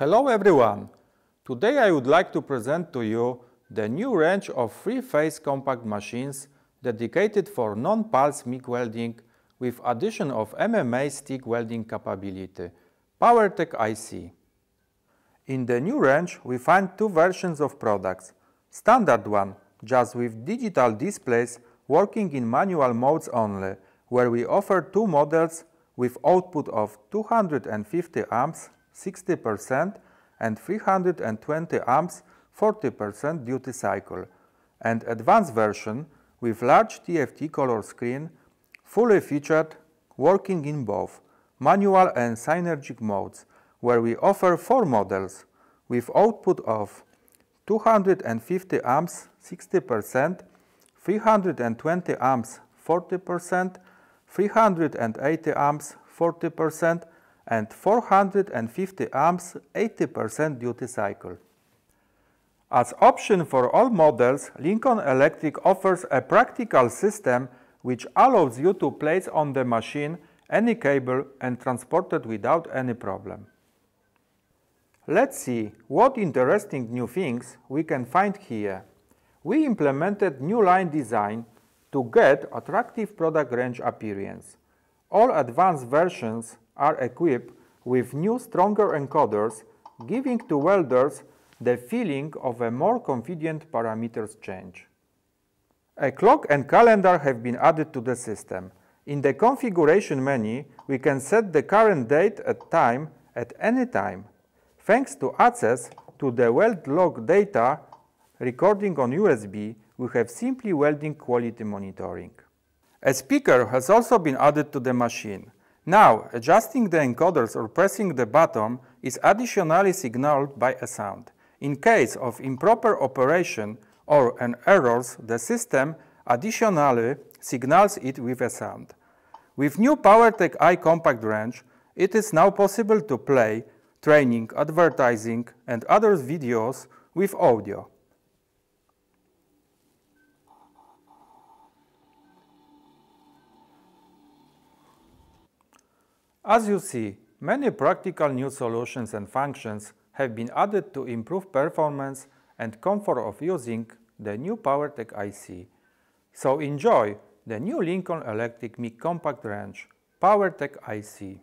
Hello everyone! Today I would like to present to you the new range of three-phase compact machines dedicated for non-pulse MIG welding with addition of MMA stick welding capability, Powertec IC. In the new range we find two versions of products. Standard one, just with digital displays working in manual modes only, where we offer two models with output of 250 amps 60% and 320 amps 40% duty cycle. And advanced version with large TFT color screen fully featured working in both manual and synergic modes where we offer four models with output of 250 amps 60%, 320 amps 40%, 380 amps 40% and 450 amps 80% duty cycle. As option for all models, Lincoln Electric offers a practical system which allows you to place on the machine any cable and transport it without any problem. Let's see what interesting new things we can find here. We implemented new line design to get attractive product range appearance. All advanced versions are equipped with new stronger encoders, giving to welders the feeling of a more convenient parameters change. A clock and calendar have been added to the system. In the configuration menu, we can set the current date and time at any time. Thanks to access to the weld log data recording on USB, we have simply welding quality monitoring. A speaker has also been added to the machine. Now, adjusting the encoders or pressing the button is additionally signaled by a sound. In case of improper operation or an errors, the system additionally signals it with a sound. With new Powertec i compact range, it is now possible to play training, advertising and other videos with audio. As you see, many practical new solutions and functions have been added to improve performance and comfort of using the new Powertec IC. So enjoy the new Lincoln Electric MIG Compact Range Powertec IC.